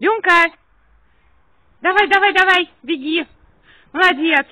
Дюнка! Давай, давай, давай, беги. Молодец.